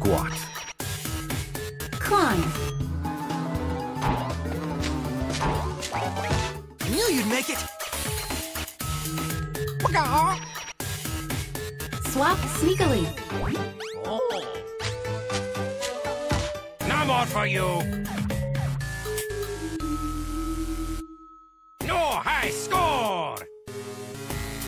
squat. Climb. Knew you'd make it. Swap sneakily. No more for you. No high score.